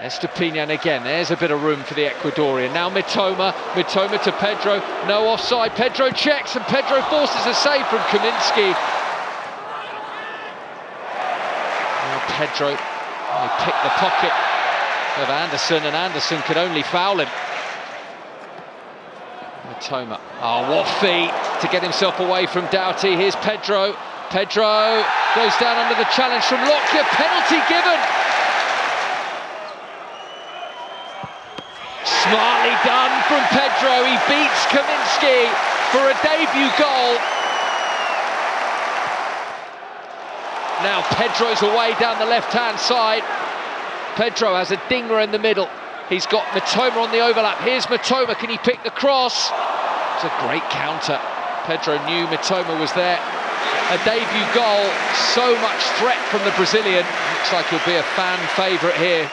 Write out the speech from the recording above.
Estupiñán again, there's a bit of room for the Ecuadorian. Now Mitoma, Mitoma to Pedro, no offside. Pedro checks and Pedro forces a save from Kaminski. Now Pedro, he picked the pocket of Anderson and Anderson could only foul him. Mitoma, oh what feet to get himself away from Doughty. Here's Pedro, Pedro goes down under the challenge from Lockyer, penalty given. Smartly done from Pedro. He beats Kaminski for a debut goal. Now Pedro's away down the left-hand side. Pedro has a dinger in the middle. He's got Mitoma on the overlap. Here's Mitoma. Can he pick the cross? It's a great counter. Pedro knew Mitoma was there. A debut goal. So much threat from the Brazilian. Looks like he'll be a fan favourite here.